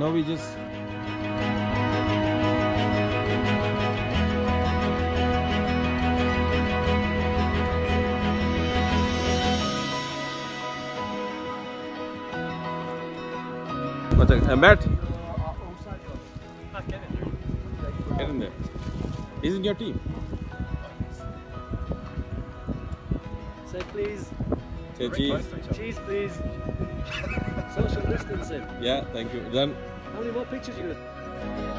that's no, we just. One second. Uh, Matt, get in there. Isn't your team? Say please. Say cheese. Cheese, please. Social distancing. Yeah, thank you. Done. How many more pictures you gonna